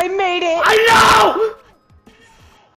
I made it. I know!